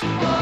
Oh.